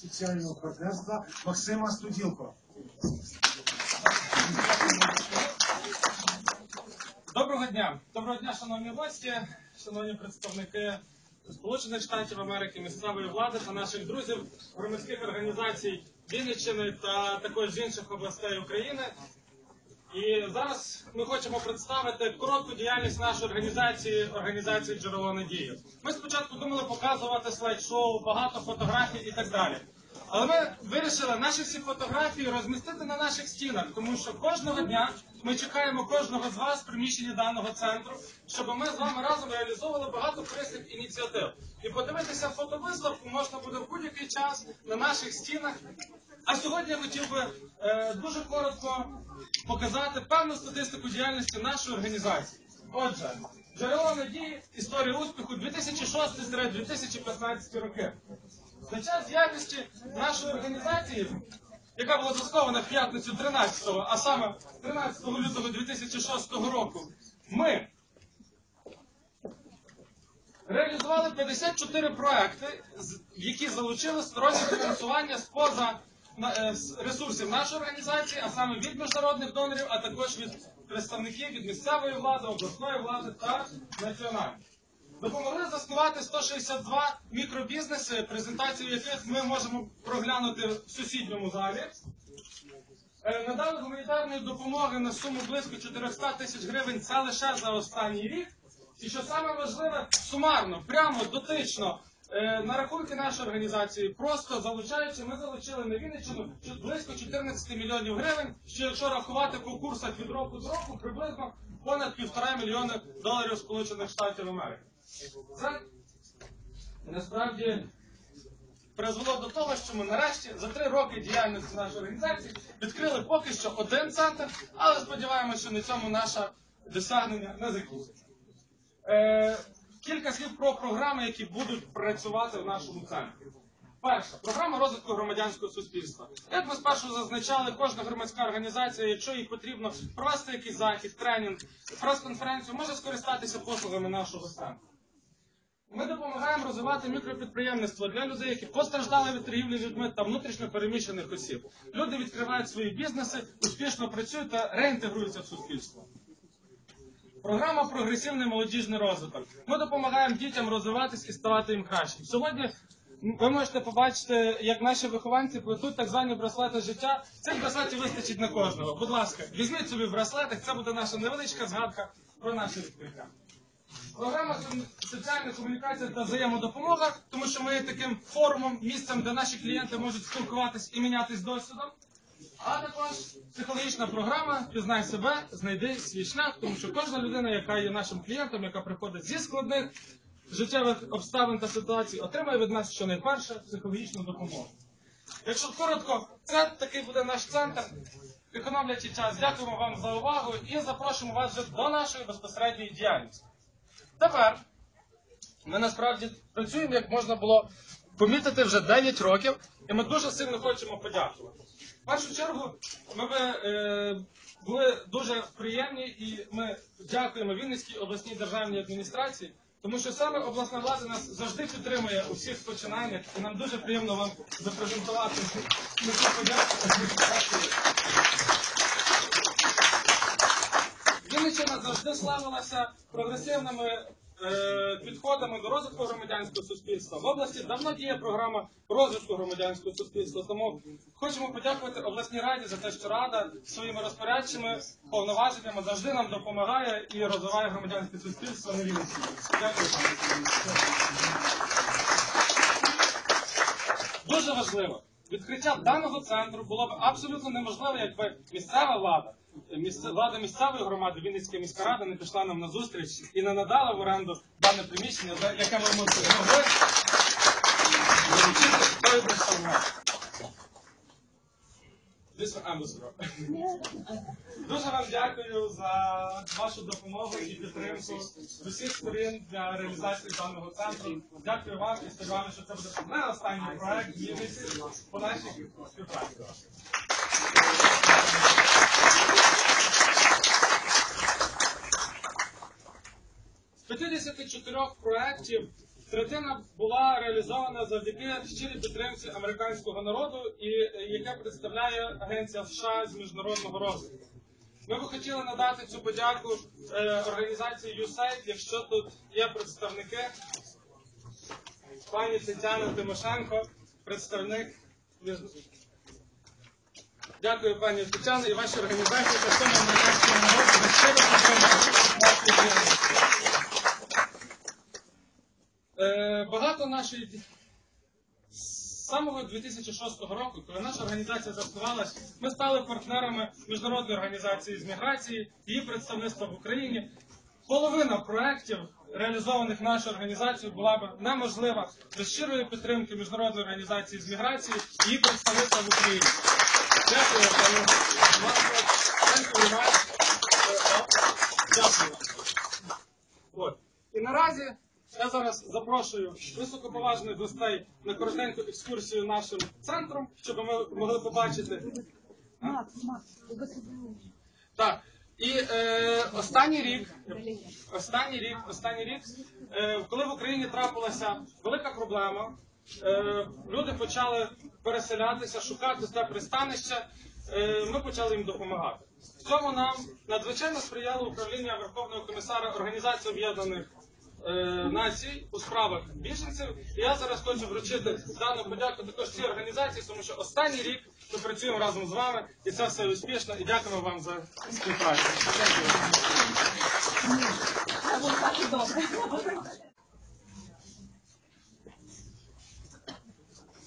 соціального партнерства Максима Студілко. Доброго дня, доброго дня, шановні гості, шановні представники Сполучених Штатів Америки, місцевої влади та наших друзів, громадських організацій Вінниччини та також з інших областей України. І зараз ми хочемо представити коротку діяльність нашої організації, організації Джерело Надії. Ми спочатку думали показувати слайд-шоу, багато фотографій і так далі. Але ми вирішили наші всі фотографії розмістити на наших стінах, тому що кожного дня ми чекаємо кожного з вас в приміщенні даного центру, щоб ми з вами разом реалізовували багато корисних ініціатив. І подивитися фотовиставку можна буде в будь-який час на наших стінах. А сьогодні я хотів би е, дуже коротко показати певну статистику діяльності нашої організації. Отже, джерело надії, історія успіху 2006-2015 роки. За час діяльності нашої організації, яка була заснована в п'ятницю 13-го, а саме 13 лютого 2006 року, ми реалізували 54 проекти, які залучили стороннє фінансування з поза на- з ресурсів нашої організації, а саме від міжнародних донорів, а також від представників від місцевої влади, обласної влади та національної. Допомогли заснувати 162 мікробізнеси, презентацію яких ми можемо проглянути в сусідньому залі. Е, Надали гуманітарної допомоги на суму близько 400 тисяч гривень. Це лише за останній рік. І що саме важливе, сумарно, прямо дотично е, на рахунки нашої організації, просто залучаючи, ми залучили на Вінниччину близько 14 мільйонів гривень. Що якщо рахувати по курсах від року до року, приблизно понад півтора мільйони доларів Сполучених Штатів Америки. Це насправді призвело до того, що ми нарешті за три роки діяльності нашої організації відкрили поки що один центр, але сподіваємося, що на цьому наше досягнення не закінчиться. Кілька слів про програми, які будуть працювати в нашому центрі. Перша програма розвитку громадянського суспільства. Як ми спершу зазначали, кожна громадська організація, якщо їй потрібно провести якийсь захід, тренінг, прес-конференцію, може скористатися послугами нашого центру. Ми допомагаємо розвивати мікропідприємництво для людей, які постраждали від торгівлі людьми та внутрішньо переміщених осіб. Люди відкривають свої бізнеси, успішно працюють та реінтегруються в суспільство. Програма Прогресивний молодіжний розвиток. Ми допомагаємо дітям розвиватись і ставати їм кращим. Сьогодні ви можете побачити, як наші вихованці плетуть так звані браслети життя. Цих браслетів вистачить на кожного. Будь ласка, візьміть собі браслетик, це буде наша невеличка згадка про наше відкриття. Програма соціальна комунікація та взаємодопомога, тому що ми є таким форумом, місцем, де наші клієнти можуть спілкуватись і мінятись досвідом. А також психологічна програма Пізнай себе, знайди свій шлях, тому що кожна людина, яка є нашим клієнтом, яка приходить зі складних життєвих обставин та ситуацій, отримає від нас щонайперше психологічну допомогу. Якщо коротко, це такий буде наш центр. Економлячи час, дякуємо вам за увагу і запрошуємо вас вже до нашої безпосередньої діяльності. Тепер ми насправді працюємо, як можна було помітити вже 9 років, і ми дуже сильно хочемо подякувати. В першу чергу, ми би, е, були дуже приємні і ми дякуємо Вінницькій обласній державній адміністрації, тому що саме обласна влада нас завжди підтримує у всіх починаннях, і нам дуже приємно вам запрезентувати цю подяку. Вінниччина завжди славилася прогресивними підходами до розвитку громадянського суспільства. В області давно діє програма розвитку громадянського суспільства. Тому хочемо подякувати обласній раді за те, що рада своїми розпорядчими повноваженнями завжди нам допомагає і розвиває громадянське суспільство на Вінниччині. Дякую. Дуже важливо. Відкриття даного центру було б абсолютно неможливо, якби місцева влада, влада місцевої громади, Вінницька міська рада не пішла нам на зустріч і не надала в оренду дане приміщення, за яке ми могли залучити той представник. Дуже вам дякую за вашу допомогу і підтримку з усіх сторін для реалізації даного центру. Дякую вам і сподіваємося, що це буде не останній проект Вінниці по нашій співпраці. 54 проєктів Третина була реалізована завдяки щирій підтримці американського народу, і е, яке представляє Агенція США з міжнародного розвитку. Ми би хотіли надати цю подяку е, організації USAID, якщо тут є представники. Пані Тетяна Тимошенко, представник. Дякую, пані Тетяно, і вашій організації та всьому американському народу за щиро підтримку нашої країни. Е, Багато нашої з самого 2006 року, коли наша організація заснувалась, ми стали партнерами міжнародної організації з міграції, її представництва в Україні. Половина проєктів, реалізованих нашою організацією, була б неможлива без щирої підтримки міжнародної організації з міграції і її представництва в Україні. Дякую, пане much. Е, Дякую. От. І наразі я зараз запрошую високоповажних гостей на коротеньку екскурсію нашим центром, щоб ми могли побачити. Так. І е, останній рік, останній рік, останній рік, е, коли в Україні трапилася велика проблема, е, люди почали переселятися, шукати те пристанище, е, ми почали їм допомагати. В цьому нам надзвичайно сприяло управління Верховного комісара Організації Об'єднаних е, Націй у справах біженців. І я зараз хочу вручити дану подяку також цій організації, тому що останній рік ми працюємо разом з вами, і це все успішно. І дякуємо вам за співпрацю.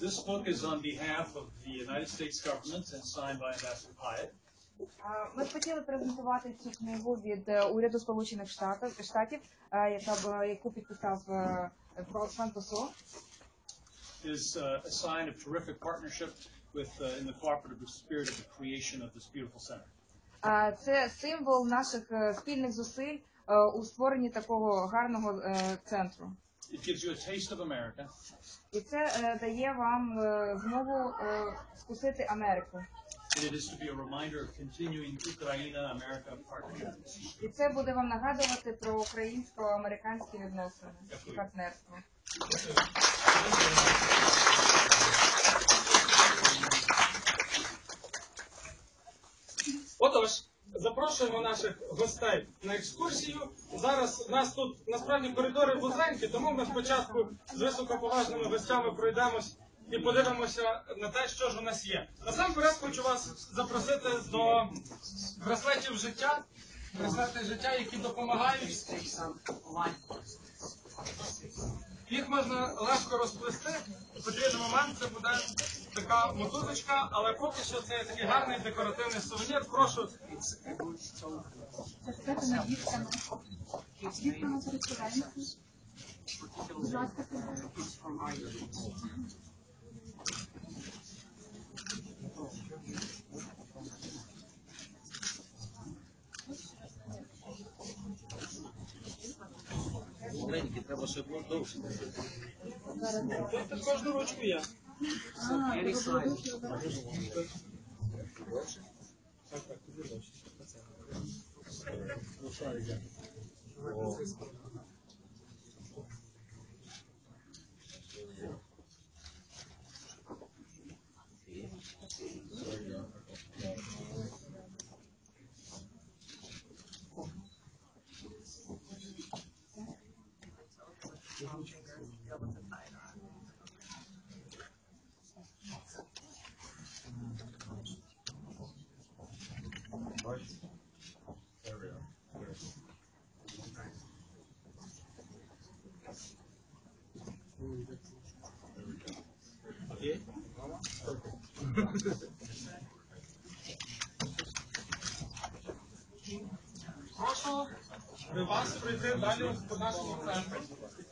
This book is on behalf of the United States government and signed by Ambassador Pyatt. Ми б хотіли презентувати цю книгу від е, уряду Сполучених Штатів, Штатів е, яка б- яку підписав е, пан посол. is a sign of terrific partnership with, uh, in the cooperative spirit of the creation of this beautiful center. Це символ наших е, спільних зусиль е, у створенні такого гарного е, центру. It gives you a taste of America, І це е, дає вам е, змогу е, скусити Америку. And it is to be a reminder of continuing Ukraine-America partnership. І це буде вам нагадувати про українсько-американські відносини і партнерство. Отож, запрошуємо наших гостей на екскурсію. Зараз у нас тут насправді коридори вузенькі, тому ми спочатку з високоповажними гостями пройдемось і подивимося на те, що ж у нас є. Насамперед хочу вас запросити до браслетів життя, браслети життя, які допомагають. Їх можна легко розплести. В потрібний момент це буде така мотузочка, але поки що це такий гарний декоративний сувенір. Прошу. Будь ласка, Маленькі, треба ще було довше. тут під кожну ручку є. Прошу вас прийти далі по нашому центру. Е,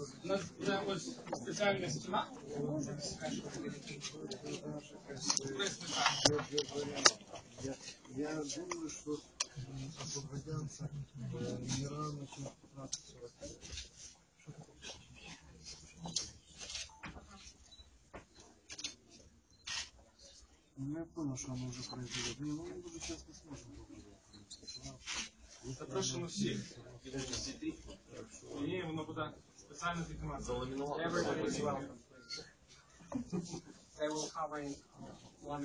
У нас вже ось спеціальна стіна. Я, я думаю, что освободятся э, не рано, чем в 15.45. Ну, я понял, что оно уже произойдет. Не, ну, мы уже сейчас не сможем попробовать. Запрошуємо всіх. І воно буде спеціально підніматися. Everybody is welcome. They will cover in one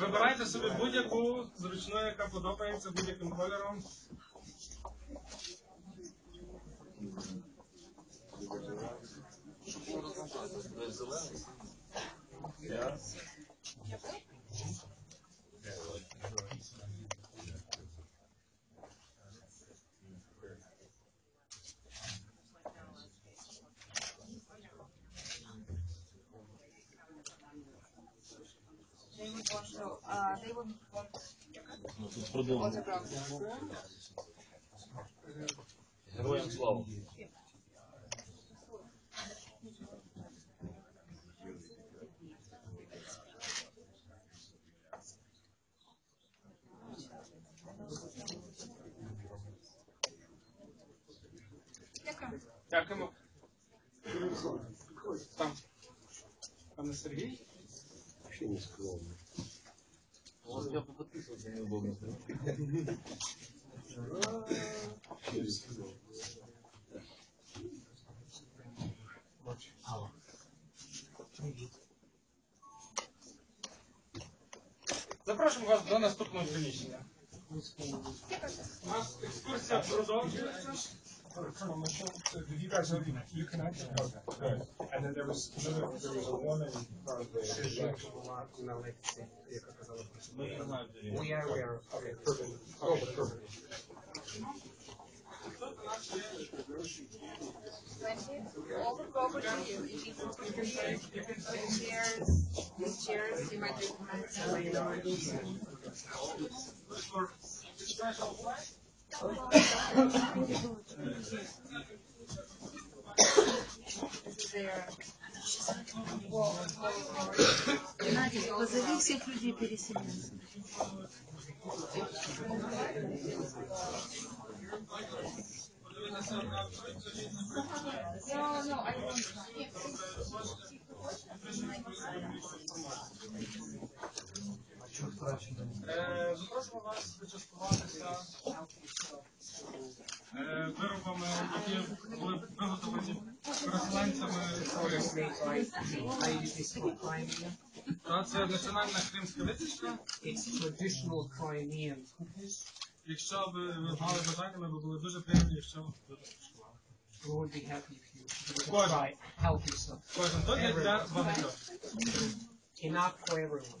Вибирайте собі будь-яку зручну, яка подобається будь-яким кольором. They would want to, uh, they would want Тут продовжуємо. autographs. Героям слава. Дякую. Дякуємо. Там. Пане Сергій. Ще не скромно. Може, я поподписувався неудобно. Запрошуємо вас до наступного приміщення. У нас екскурсія продовжується. for, from a Michelle, so did you guys know the Q connection? Okay. And then there was another, there was a woman the. We are, we are. Okay, perfect. Oh, perfect. All the property you might recommend. Is their wall, wall, Геннадий, позови всех людей переселенцев. No, no, I don't. Crimea. Та Це національна кримська випічка. It's traditional Crimean cookies. Якщо б ви мали бажання, ми б були дуже приємні, якщо ви скуштували. We would be happy if you would Кожен. try healthy stuff. Кожен то є для багатьох. Enough for everyone.